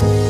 Bye.